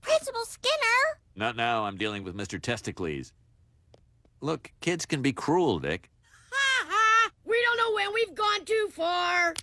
Principal Skinner! Not now. I'm dealing with Mr. Testacleese. Look, kids can be cruel, Dick. Ha ha! We don't know when we've gone too far.